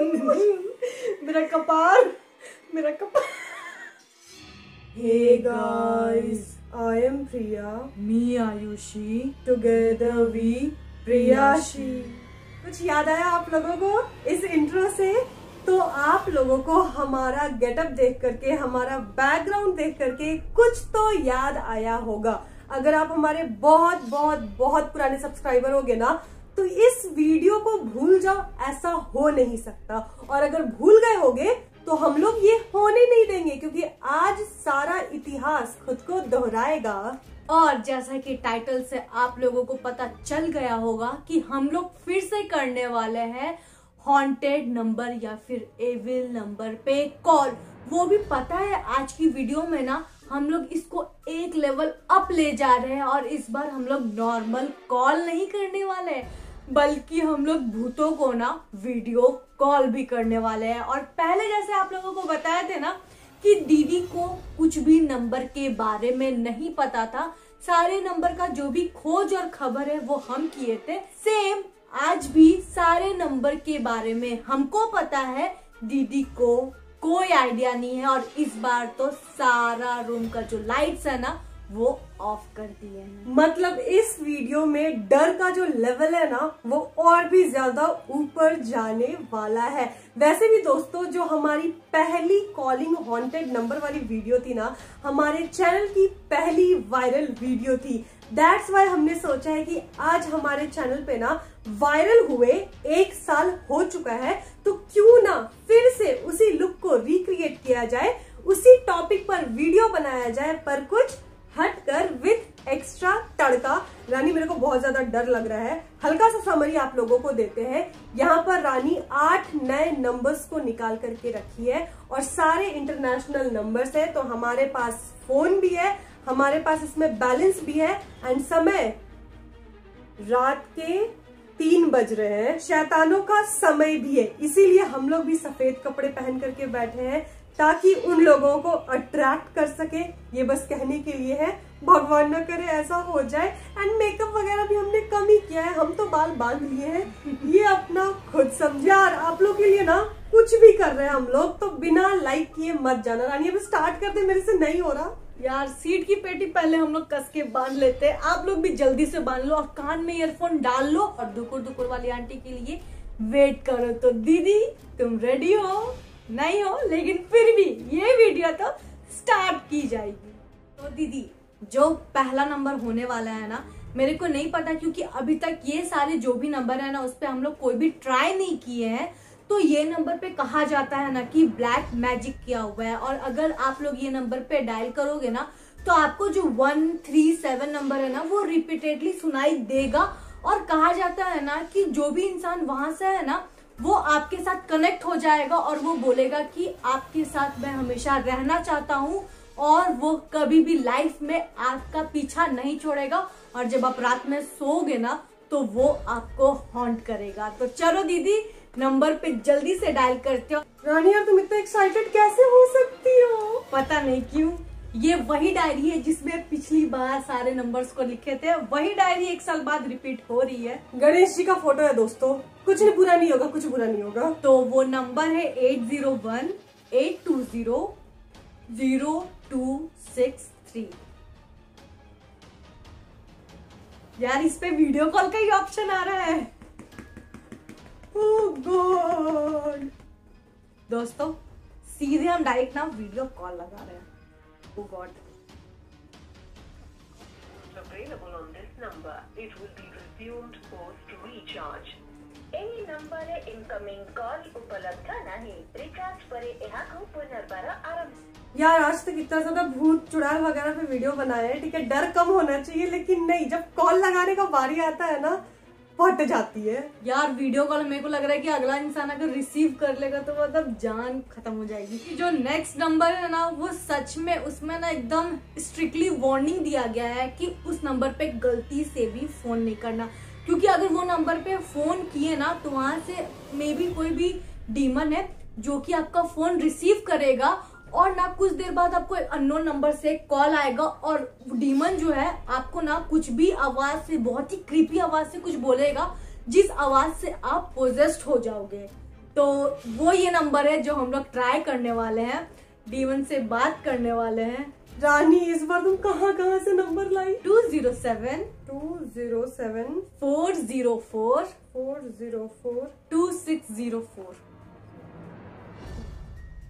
मेरा कपार मेरा कपार। Hey guys, I am Priya. Me Ayushi Together we प्रियाशी कुछ याद आया आप लोगों को? इस इंट्रो से? तो आप लोगों को हमारा गेटअप देख करके हमारा बैकग्राउंड देख करके कुछ तो याद आया होगा। अगर आप हमारे बहुत बहुत बहुत पुराने सब्सक्राइबर होगे ना तो इस वीडियो को भूल जाओ, ऐसा हो नहीं सकता। और अगर भूल गए होगे तो हम लोग ये होने नहीं देंगे, क्योंकि आज सारा इतिहास खुद को दोहराएगा। और जैसा कि टाइटल से आप लोगों को पता चल गया होगा कि हम लोग फिर से करने वाले हैं हॉन्टेड नंबर या फिर एविल नंबर पे कॉल वो भी पता है, आज की वीडियो में ना, हम लोग इसको एक लेवल अप ले जा रहे हैं और इस बार हम लोग नॉर्मल कॉल नहीं करने वाले। हैं बल्कि हम लोग भूतों को ना वीडियो कॉल भी करने वाले हैं। और पहले जैसे आप लोगों को बताए थे ना कि दीदी को कुछ भी नंबर के बारे में नहीं पता था, सारे नंबर का जो भी खोज और खबर है वो हम किए थे। सेम आज भी सारे नंबर के बारे में हमको पता है, दीदी को कोई आइडिया नहीं है। और इस बार तो सारा रूम का जो लाइट्स है ना वो ऑफ़ कर दिए हैं। मतलब इस वीडियो में डर का जो लेवल है ना, वो और भी ज़्यादा ऊपर जाने वाला है। वैसे भी दोस्तों, जो हमारी पहली कॉलिंग हॉन्टेड नंबर वाली वीडियो थी ना, हमारे चैनल की पहली वायरल वीडियो थी। दैट्स वाई हमने सोचा है कि आज हमारे चैनल पे ना वायरल हुए, एक साल हो चुका है तो क्यों ना फिर से उसी लुक को रिक्रिएट किया जाए, उसी टॉपिक पर वीडियो बनाया जाए, पर कुछ हटकर विथ एक्स्ट्रा तड़का। रानी, मेरे को बहुत ज़्यादा डर लग रहा है। हल्का सा समरी आप लोगों को देते हैं। यहाँ पर रानी आठ नए नंबर्स को निकाल करके रखी है और सारे इंटरनेशनल नंबर्स है तो हमारे पास फ़ोन भी है, हमारे पास इसमें बैलेंस भी है एंड समय रात के तीन बज रहे हैं। शैतानों का समय भी है, इसीलिए हम लोग भी सफ़ेद कपड़े पहन करके बैठे हैं। ताकि उन लोगों को अट्रैक्ट कर सके। ये बस कहने के लिए है, भगवान न करे ऐसा हो जाए। एंड मेकअप वगैरह भी हमने कम ही किया है, हम तो बाल बाँध लिए हैं। ये अपना खुद समझे। यार आप लोग के लिए ना, कुछ भी कर रहे हैं हम लोग तो बिना लाइक किए मत जाना। रानी अब स्टार्ट कर दे मेरे से नहीं हो रहा। यार सीट की पेटी पहले हम लोग कस के बाँध लेते हैं। आप लोग भी जल्दी से बाँध लो और कान में ईयरफोन डाल लो। और दुकुर दुकुर वाली आंटी के लिए वेट करो। तो दीदी, तुम रेडी हो? नहीं हो, लेकिन फिर भी ये वीडियो तो स्टार्ट की जाएगी। तो दीदी, जो पहला नंबर होने वाला है ना, मेरे को नहीं पता क्योंकि अभी तक ये सारे जो भी नंबर है ना, उस पर हम लोग कोई भी ट्राई नहीं किए हैं। तो ये नंबर पे कहा जाता है ना कि ब्लैक मैजिक किया हुआ है। और अगर आप लोग ये नंबर पे डायल करोगे ना तो आपको जो वन थ्री सेवन नंबर है ना, वो रिपीटेडली सुनाई देगा। और कहा जाता है ना कि जो भी इंसान वहाँ से है ना वो आपके साथ कनेक्ट हो जाएगा और वो बोलेगा कि आपके साथ मैं हमेशा रहना चाहता हूँ और वो कभी भी लाइफ में आपका पीछा नहीं छोड़ेगा और जब आप रात में सोओगे ना तो वो आपको हॉन्ट करेगा। तो चलो दीदी नंबर पे जल्दी से डायल करते हो। रानी यार तुम इतना एक्साइटेड कैसे हो सकती हो? पता नहीं क्यों। ये वही डायरी है जिसमें पिछली बार सारे नंबर्स को लिखे थे। वही डायरी एक साल बाद रिपीट हो रही है। गणेश जी का फ़ोटो है दोस्तों। कुछ नहीं बुरा नहीं होगा कुछ बुरा नहीं होगा। तो वो नंबर है eight zero one eight two zero zero two six three यार इस पे वीडियो कॉल का ही ऑप्शन आ रहा है। Oh दोस्तों सीधे हम डायरेक्ट ना वीडियो कॉल लगा रहे हैं। Oh God. available on this number. It will be resumed post recharge. ଏହି ନମ୍ବରରେ ଇନକମିଂ କଲ୍ ଉପଲବ୍ଧ ନାହିଁ ରିଚାର୍ଜ ପରେ ଏହାକୁ ପୁନର୍ବାର ଆରମ୍ଭ यार आज तक इतना ज्यादा भूत चुड़ैल वगैरह पे वीडियो बनाए हैं ठीक है डर कम होना चाहिए लेकिन नहीं जब कॉल लगाने का बारी आता है ना फट जाती है। यार वीडियो कॉल मेरे को लग रहा है कि अगला इंसान अगर रिसीव कर लेगा तो मतलब जान खत्म हो जाएगी। जो नेक्स्ट नंबर है ना, वो सच में उसमें ना एकदम स्ट्रिक्टली वार्निंग दिया गया है कि उस नंबर पे गलती से भी फ़ोन नहीं करना। क्योंकि अगर वो नंबर पे फ़ोन किए ना तो वहाँ से मे बी कोई भी डीमन है जो कि आपका फ़ोन रिसीव करेगा और ना कुछ देर बाद आपको एक अननोन नंबर से कॉल आएगा और डीमन जो है आपको ना कुछ भी आवाज़ से बहुत ही क्रीपी आवाज़ से कुछ बोलेगा जिस आवाज़ से आप पोजेस्ट हो जाओगे। तो वो ये नंबर है जो हम लोग ट्राई करने वाले हैं डीमन से बात करने वाले हैं। रानी इस बार तुम कहाँ कहाँ से नंबर लाई? Two zero seven two zero seven four zero four four zero four two six zero four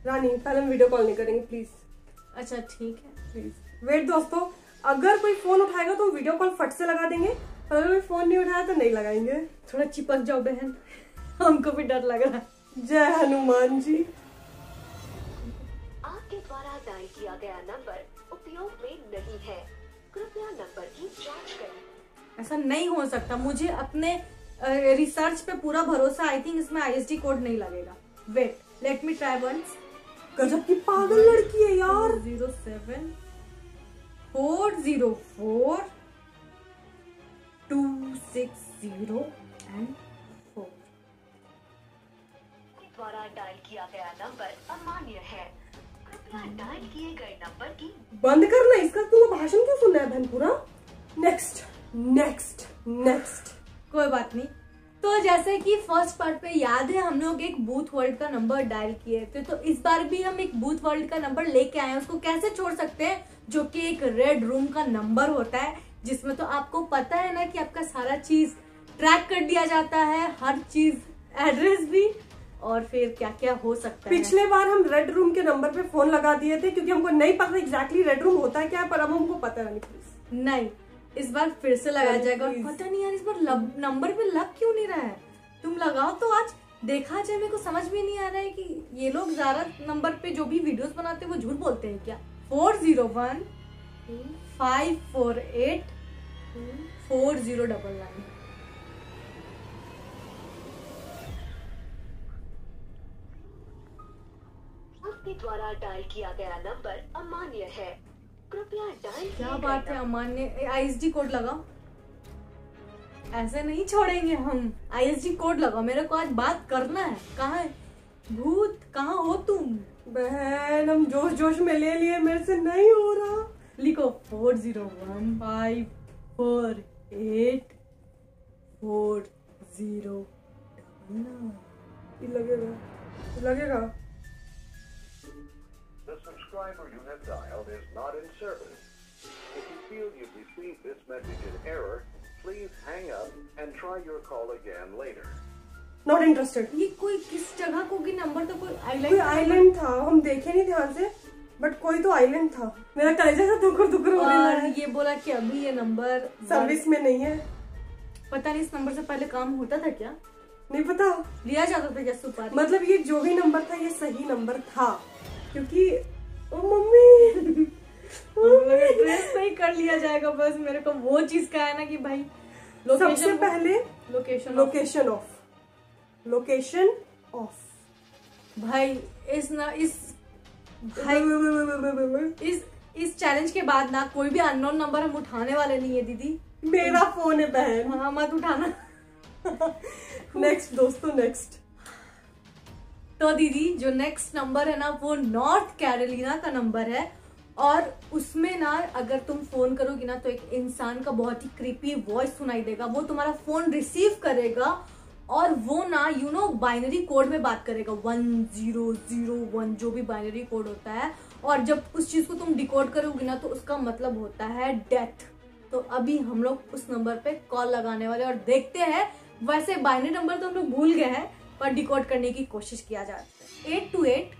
रानी पहले हम वीडियो कॉल नहीं करेंगे प्लीज़ अच्छा ठीक है. प्लीज़ वेट दोस्तों अगर कोई फ़ोन उठाएगा तो वीडियो कॉल फट से लगा देंगे. और अगर कोई फ़ोन नहीं उठाया तो नहीं लगाएँगे. थोड़ा चिपक जाओ बहन. हमको भी डर लग रहा है. जय हनुमान जी. आपके द्वारा डायल किया गया नंबर उपयोग में नहीं है. कृपया नंबर की जाँच करें. ऐसा नहीं हो सकता. मुझे अपने रिसर्च पे पूरा भरोसा. आई थिंक इसमें आईएसडी कोड नहीं लगेगा. Wait let me try once गजब की पागल लड़की है यार। Zero seven. Four zero four. Two six zero and four. द्वारा डायल किया गया नंबर अमान्य है। कृपया डायल किए गए नंबर की बंद करना इसका तुम्हें भाषण क्यों सुनना है बहन पूरा? नेक्स्ट नेक्स्ट नेक्स्ट कोई बात नहीं। तो जैसे कि फ़र्स्ट पार्ट पे याद है हम लोग एक बूथ वर्ल्ड का नंबर डायल किए थे। तो इस बार भी हम एक बूथ वर्ल्ड का नंबर लेके आए हैं। उसको कैसे छोड़ सकते हैं? जो कि एक रेड रूम का नंबर होता है जिसमें तो आपको पता है ना कि आपका सारा चीज़ ट्रैक कर दिया जाता है हर चीज़ एड्रेस भी और फिर क्या क्या हो सकता है। पिछले बार हम रेड रूम के नंबर पे फ़ोन लगा दिए थे क्योंकि हमको नहीं पता एग्जैक्टली रेड रूम होता है क्या पर अब हमको पता नहीं नहीं। इस बार फिर से लगाया जाएगा। और पता नहीं यार इस बार लब, नंबर पे लग क्यों नहीं रहा है? तुम लगाओ तो आज। देखा जाए मेरे को समझ में नहीं आ रहा है कि ये लोग ज़्यादा नंबर पे जो भी वीडियोस बनाते हैं वो झूठ बोलते हैं क्या? Four zero one five four eight four zero double nine आपके द्वारा डायल किया गया नंबर अमान्य है। क्या बात है अमान्य? आईएसडी कोड लगाओ। ऐसे नहीं छोड़ेंगे हम। आईएसडी कोड लगाओ। मेरे को आज बात करना है। कहाँ है? भूत कहाँ हो तुम? बहन हम जोश जोश में ले लिए। मेरे से नहीं हो रहा। लिखो। Four zero one five four eight four zero लगेगा। लगेगा। Subscriber you have dialed is not in service. If you feel you've received this message in error, please hang up and try your call again later. Not interested ये कोई किस जगह को की number तो कोई आइलैंड कोई आईलैंड आइलैंड था। हम देखे नहीं ध्यान से बट कोई तो आइलैंड था। मेरा कलेजा सा दुकर दुकर होने लगा है। ये बोला कि अभी ये नंबर सर्विस में नहीं है। पता नहीं इस नंबर से पहले काम होता था क्या? नहीं पता। लिया जाता था क्या सुपारी मतलब ये जो भी नंबर था ये सही नंबर था। क्योंकि ओ मम्मी। ट्रेस नहीं कर लिया जाएगा बस मेरे को वो चीज़ का है ना कि भाई सबसे पहले location location of location of भाई इस ना इस भाई इस इस चैलेंज के बाद ना कोई भी अननोन नंबर हम उठाने वाले नहीं है दीदी। मेरा फ़ोन है बहन। हाँ मत उठाना। नेक्स्ट दोस्तों नेक्स्ट तो दीदी, जो नेक्स्ट नंबर है ना, वो नॉर्थ कैरोलिना का नंबर है। और उसमें ना, अगर तुम फ़ोन करोगी ना तो एक इंसान का बहुत ही क्रीपी वॉइस सुनाई देगा। वो तुम्हारा फ़ोन रिसीव करेगा और वो ना यू नो बाइनरी कोड में बात करेगा। वन ज़ीरो ज़ीरो वन जो भी बाइनरी कोड होता है। और जब उस चीज़ को तुम डिकोड करोगी ना तो उसका मतलब होता है डेथ तो अभी हम लोग उस नंबर पे कॉल लगाने वाले और देखते हैं। वैसे बाइनरी नंबर तो हम लोग भूल गए हैं पर डिकोड करने की कोशिश किया जाता है। Eight two eight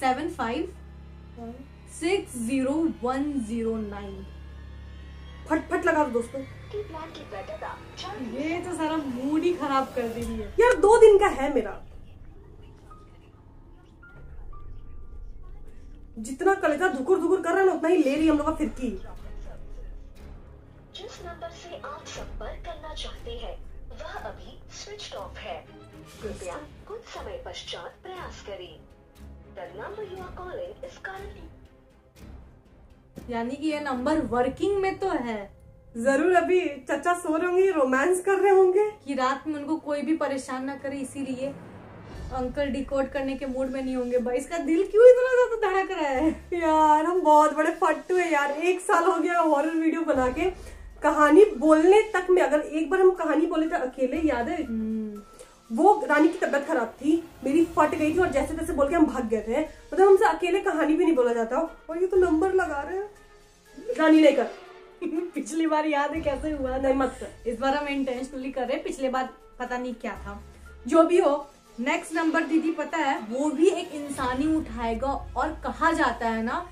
seven five six zero one zero nine फट फट लगा दोस्तों। ये तो सारा मूड ही खराब कर दे रही है। यार, दो दिन का है मेरा। जितना कलेजा धुकुर धुकुर कर रहा है ना, उतना ही ले रही हम लोग का फिरकी। जिस नंबर से आप संपर्क करना चाहते हैं, वह अभी स्विच ऑफ़ है। कृपया कुछ समय पश्चात प्रयास करें। The number you are calling is currently यानी कि ये नंबर वर्किंग में तो है। ज़रूर अभी चचा सो रहे होंगे रोमांस कर रहे होंगे। कि रात में उनको कोई भी परेशान ना करे इसीलिए अंकल डिकोड करने के मूड में नहीं होंगे। भाई इसका दिल क्यों इतना ज़्यादा धड़क रहा है? यार हम बहुत बड़े फट्टू है यार। एक साल हो गया हॉरर वीडियो बना के। कहानी बोलने तक में अगर एक बार हम कहानी बोले थे अकेले याद है? वो रानी की तबीयत खराब थी मेरी फट गई थी और जैसे तैसे बोल के हम भाग गए थे। मतलब हमसे अकेले कहानी भी नहीं बोला जाता। और ये तो नंबर लगा रहे हैं। रानी नहीं कर। पिछली बार याद है कैसे हुआ नहीं मत कर। इस बार हम इंटेंशनली कर रहे हैं। पिछले बार पता नहीं क्या था। जो भी हो। नेक्स्ट नंबर दीदी पता है वो भी एक इंसान ही उठाएगा और कहा जाता है ना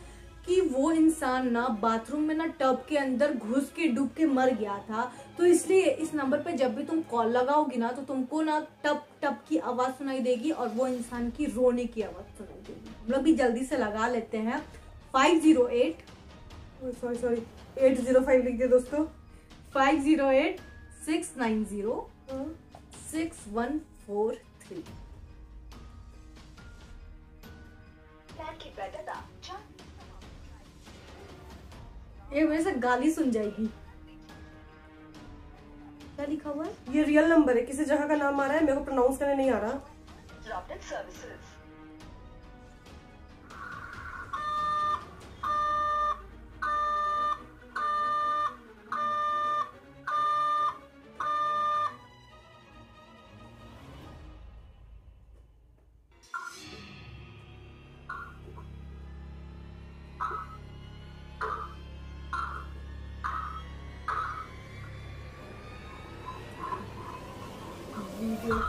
कि वो इंसान ना बाथरूम में ना टब के अंदर घुस के डूब के मर गया था। तो इसलिए इस नंबर पे जब भी तुम कॉल लगाओगी ना तो तुमको ना टप टप की आवाज़ सुनाई देगी और वो इंसान की रोने की आवाज़ सुनाई देगी। हम लोग भी जल्दी से लगा लेते हैं। Five zero eight sorry sorry eight zero five लिख दिया दोस्तों। Five zero eight six nine zero. Six one four three Thank वजह ये मेरे से गाली सुन जाएगी। क्या लिखा हुआ है? ये रियल नंबर है किसी जगह का नाम आ रहा है मेरे को प्रोनाउंस करने नहीं आ रहा। Dropped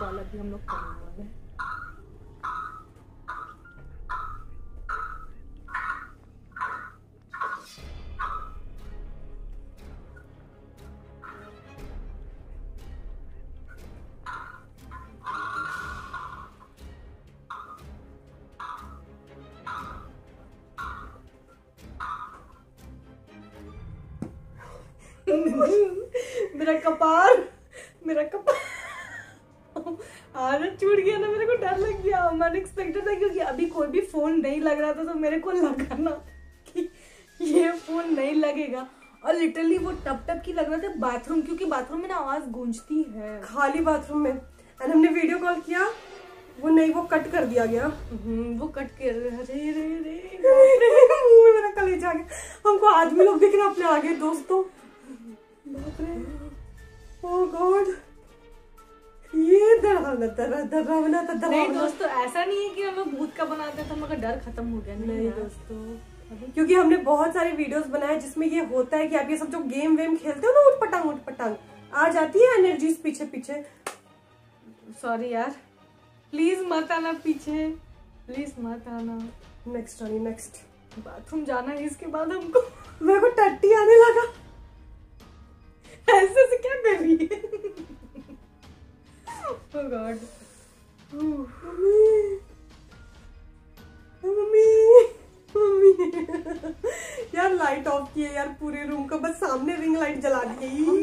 कॉल अभी हम लोग करने आना छूट गया ना मेरे को डर लग गया। अनएक्सपेक्टेड था क्योंकि अभी कोई भी फ़ोन नहीं लग रहा था तो मेरे को लगा ना कि ये फ़ोन नहीं लगेगा। और लिटरली वो टप टप की लग रहा था बाथरूम क्योंकि बाथरूम में ना आवाज़ गूंजती है। खाली बाथरूम में। एंड हमने वीडियो कॉल किया वो नहीं वो कट कर दिया गया। हम्म, वो कट कर अरे रे रे मुँह में मेरा कलेजा आ गया। हमको आदमी लोग दिख रहे अपने आगे दोस्तों। बाप रे। ओ गॉड ये डरावना डरावना था नहीं दोस्तों ऐसा नहीं है कि हम भूत का बनाते तो मगर डर खत्म हो गया नहीं। दोस्तों। क्योंकि हमने बहुत सारे वीडियोस बनाए जिसमें ये होता है कि आप ये सब जो गेम वेम खेलते हो ना उठ पटांग उठ पटांग आ जाती है एनर्जीज पीछे पीछे। सॉरी यार। प्लीज़ मत आना पीछे। प्लीज़ मत आना। नेक्स्ट रानी नेक्स्ट बाथरूम जाना है इसके बाद हमको। मेरे को टट्टी आने लगा। ऐसे से क्या कर रही है? Oh God. Mummy mummy. यार लाइट ऑफ़ की है यार पूरे रूम का बस सामने रिंग लाइट जला दी है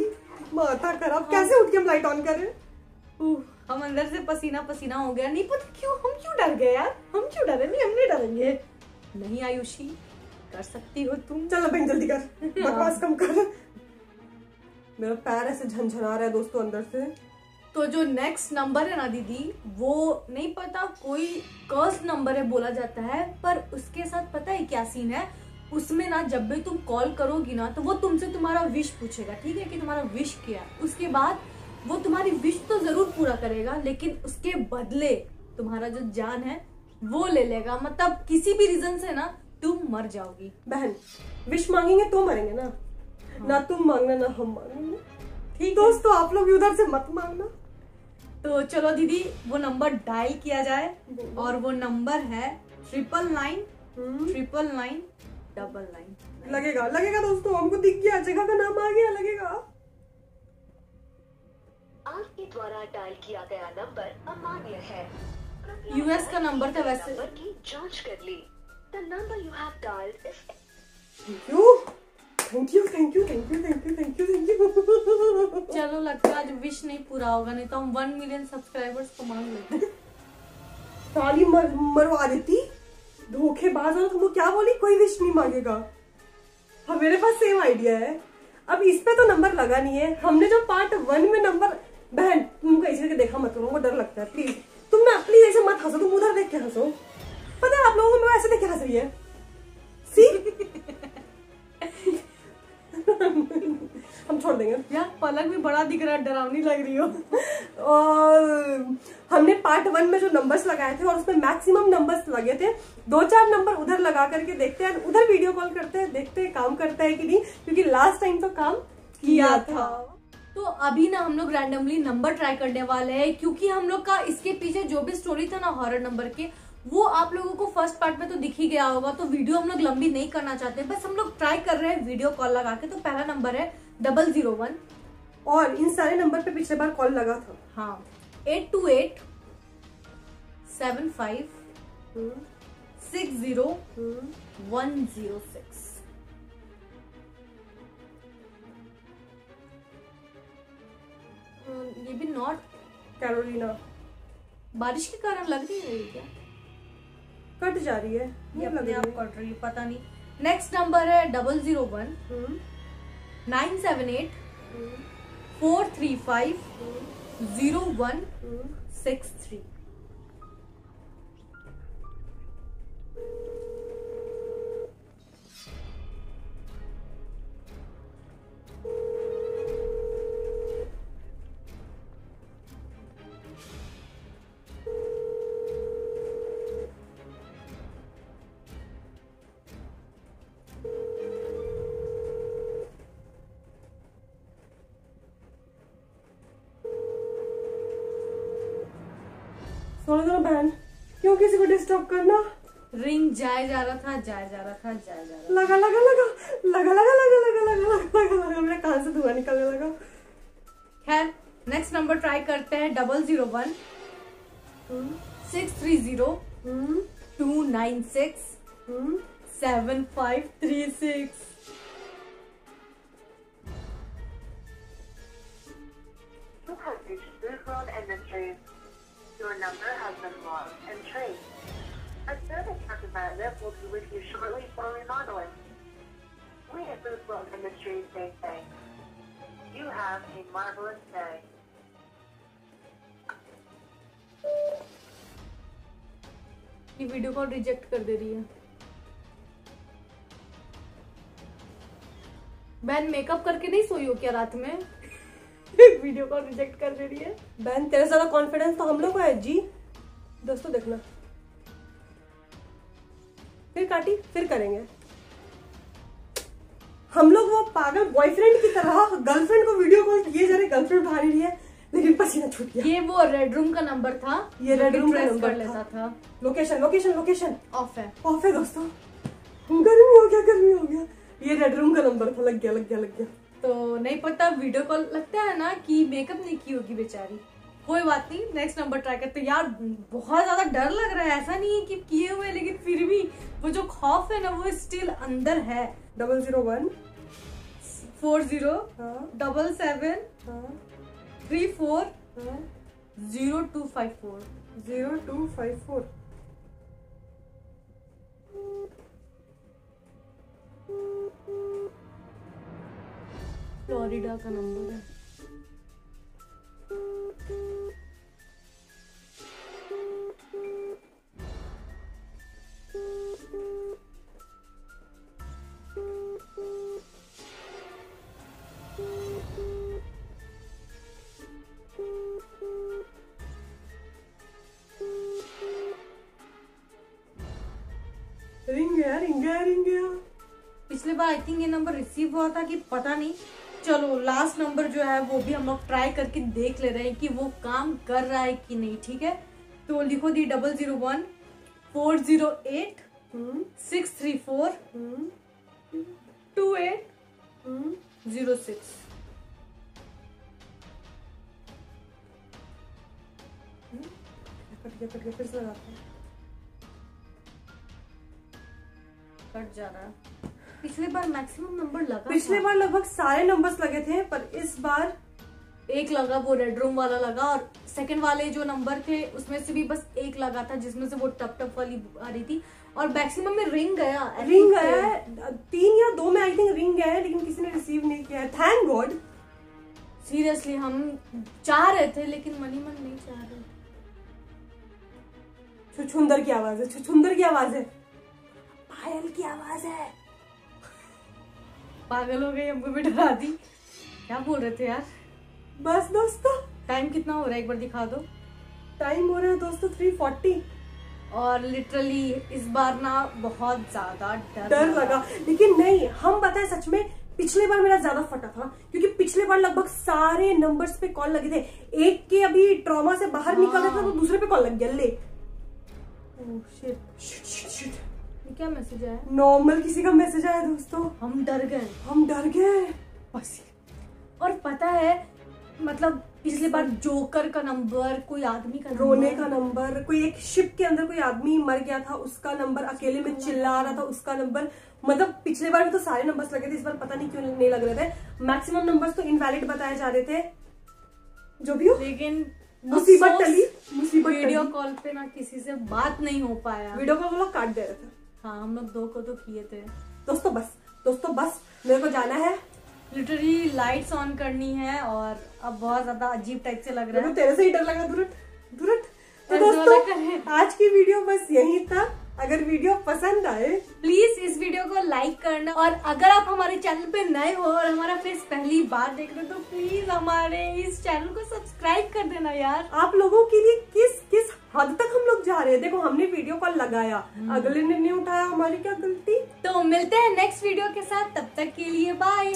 माथा खराब। कैसे उठ के हम लाइट ऑन करें हम अंदर से पसीना पसीना हो गया। नहीं पता क्यों हम क्यों डर गए यार? हम क्यों डरे? नहीं हम नहीं डरेंगे। नहीं आयुषी कर सकती हो तुम। चलो बहन जल्दी कर। बकवास कम कर। मेरा पैर ऐसे झंझना रहा है दोस्तों अंदर से। तो जो नेक्स्ट नंबर है ना दीदी वो नहीं पता कोई कर्स नंबर है बोला जाता है पर उसके साथ पता है क्या सीन है? उसमें ना जब भी तुम कॉल करोगी ना तो वो तुमसे तुम्हारा विश पूछेगा ठीक है कि तुम्हारा विश क्या है? उसके बाद वो तुम्हारी विश तो ज़रूर पूरा करेगा लेकिन उसके बदले तुम्हारा जो जान है वो ले लेगा। मतलब किसी भी रीजन से ना तुम मर जाओगी। बहन विश मांगेंगे तो मरेंगे ना? हाँ। ना तुम मांगना ना हम मांगेंगे। ठीक दोस्तों आप लोग उधर से मत मांगना। तो चलो दीदी वो नंबर डायल किया जाए और वो नंबर है triple nine triple nine double nine लगेगा लगेगा दोस्तों हमको दिख गया जगह का नाम आ गया लगेगा। आपके द्वारा डायल किया गया नंबर अमान्य है। यूएस का नंबर था वैसे। नंबर की जाँच कर ली। The number you have dialled is you thank you thank you thank you thank you thank you thank you चलो लगता है आज विश नहीं पूरा होगा नहीं तो हम वन मिलियन सब्सक्राइबर्स को मांग लेते। ताली मर, मरवा देती। धोखेबाज और तुमको क्या बोली? कोई विश नहीं मांगेगा। हाँ मेरे पास सेम आइडिया है। अब इस पे तो नंबर लगा नहीं है। हमने जो पार्ट वन में नंबर बहन तुमको ऐसे करके देखा मत करो हमको डर लगता है प्लीज़ तुम ना प्लीज़ ऐसे मत हंसो तुम उधर देख के हंसो। पता है आप लोगों को मैं ऐसे देख के हंस रही है? सी हम छोड़ देंगे। यार पलक भी बड़ा दिख रहा है डरावनी लग रही हो। और हमने पार्ट वन में जो नंबर्स लगाए थे और उसमें मैक्सिमम नंबर्स लगे थे दो चार नंबर उधर लगा करके देखते हैं उधर वीडियो कॉल करते हैं देखते हैं काम करता है कि नहीं क्योंकि लास्ट टाइम तो काम किया था। तो अभी ना हम लोग रैंडमली नंबर ट्राई करने वाले हैं क्योंकि हम लोग का इसके पीछे जो भी स्टोरी था ना हॉरर नंबर के वो आप लोगों को फ़र्स्ट पार्ट में तो दिख ही गया होगा तो वीडियो हम लोग लंबी नहीं करना चाहते बस हम लोग ट्राई कर रहे हैं वीडियो कॉल लगा के तो पहला नंबर है डबल ज़ीरो वन और इन सारे नंबर पे पिछले बार कॉल लगा था। हाँ। Eight two eight seven five six zero one zero six ये भी नॉट कैरोलिना बारिश के कारण लग रही है क्या? कट जा रही है ये अपने आप कट रही है पता नहीं। नेक्स्ट नंबर है double zero one nine seven eight four three five zero one. Six three दो ना बहन क्यों किसी को डिस्टर्ब करना रिंग जाए जा रहा था जाए जा रहा था जाए जा रहा लगा लगा लगा लगा लगा लगा लगा लगा लगा लगा लगा मेरे कान से धुआँ निकलने लगा खैर नेक्स्ट नंबर ट्राई करते हैं double zero one six three zero hmm, two nine six hmm. Seven five three six You have reached Food World Industries. Your number has been logged and traced. A service representative will be with you shortly for remodeling. We at Food World Industries say thanks. You have a marvelous day. ये video call reject कर दे रही है बहन makeup करके नहीं सोई हो क्या रात में वीडियो कॉल रिजेक्ट कर दे रही है। बहन तेरे ज़्यादा कॉन्फिडेंस तो हम लोग को है जी। दोस्तों देखना। फिर काटी फिर करेंगे। हम लोग वो पागल बॉयफ्रेंड की तरह गर्लफ्रेंड को वीडियो कॉल किए जा रहे गर्लफ्रेंड उठा रही है लेकिन पसीना छूट गया। ये वो रेड रूम का नंबर था ये रेड रूम का नंबर लेता था। था। लोकेशन लोकेशन लोकेशन ऑफ़ है। ऑफ़ है दोस्तों। गर्मी हो गया गर्मी हो गया। ये रेड रूम का नंबर था लग गया लग गया लग गया। तो नहीं पता वीडियो कॉल लगता है ना कि मेकअप नहीं की होगी बेचारी। कोई बात नहीं नेक्स्ट नंबर ट्राई करते। यार बहुत ज़्यादा डर लग रहा है। ऐसा नहीं है कि किए हुए लेकिन फिर भी वो जो खौफ है ना वो स्टिल अंदर है। Double zero one four zero double seven three four zero two five four zero two five four Florida का नंबर है। रिंग गया रिंग गया रिंग गया पिछले बार आई थिंक ये नंबर रिसीव हुआ था कि पता नहीं। चलो लास्ट नंबर जो है वो भी हम लोग ट्राई करके देख ले रहे हैं कि वो काम कर रहा है कि नहीं ठीक है? तो लिखो दी double zero one four zero eight six three four two eight zero six cut गया कट गया फिर से लगाते हैं। कट जा रहा है। पिछले बार मैक्सिमम नंबर लगा पिछले बार लगभग सारे नंबर्स लगे थे पर इस बार एक लगा वो रेड रूम वाला लगा और सेकंड वाले जो नंबर थे उसमें से भी बस एक लगा था जिसमें से वो टप टप वाली आ रही थी। और मैक्सिमम में रिंग गया रिंग गया है। तीन या दो में आई थिंक रिंग गया है लेकिन किसी ने रिसीव नहीं किया है। थैंक गॉड सीरियसली हम चाह रहे थे लेकिन मनी मन नहीं चाह रहे। छुछुंदर की आवाज़ है छुछुंदर की आवाज़ है। पायल की आवाज़ है। पागल हो गई हमको भी डरा दी। क्या बोल रहे थे यार? बस दोस्तों। टाइम कितना हो रहा है? एक बार दिखा दो। टाइम हो रहा है दोस्तों थ्री फोर्टी और लिटरली इस बार ना बहुत ज़्यादा डर डर लगा। लेकिन नहीं हम बताए सच में पिछले बार मेरा ज़्यादा फटा था क्योंकि पिछले बार लगभग सारे नंबर्स पे कॉल लगे थे। एक के अभी ट्रॉमा से बाहर निकल रहे थे तो दूसरे पे कॉल लग गया। ले। ओह शिट शिट, शिट, क्या मैसेज आया? नॉर्मल किसी का मैसेज आया दोस्तों। हम डर गए। हम डर गए। बस। और पता है मतलब पिछले बार जोकर का नंबर कोई आदमी का रोने का नंबर कोई एक शिप के अंदर कोई आदमी मर गया था उसका नंबर अकेले में चिल्ला रहा था उसका नंबर मतलब पिछले बार भी तो सारे नंबर्स लगे थे इस बार पता नहीं क्यों नहीं लग रहे थे। मैक्सिमम नंबर्स तो इनवैलिड बताए जा रहे थे। जो भी हो। लेकिन मुसीबत टली मुसीबत वीडियो कॉल पे ना किसी से बात नहीं हो पाया। वीडियो कॉल वो काट दे रहे थे। हाँ हम लोग दो को तो किए थे। दोस्तों बस दोस्तों बस मेरे को जाना है। लिटरली लाइट्स ऑन करनी है और अब बहुत ज़्यादा अजीब टाइप से लग रहा है। तेरे से ही डर लगा दुरट दुरट तो दोस्तों आज की वीडियो बस यही था। अगर वीडियो पसंद आए प्लीज़ इस वीडियो को लाइक करना और अगर आप हमारे चैनल पे नए हो और हमारा फेस पहली बार देख रहे हो तो प्लीज़ हमारे इस चैनल को सब्सक्राइब कर देना यार। आप लोगों के लिए किस किस हद तक हम लोग जा रहे हैं? देखो हमने वीडियो कॉल लगाया। अगले ने नहीं उठाया हमारी क्या गलती? तो मिलते हैं नेक्स्ट वीडियो के साथ तब तक के लिए बाय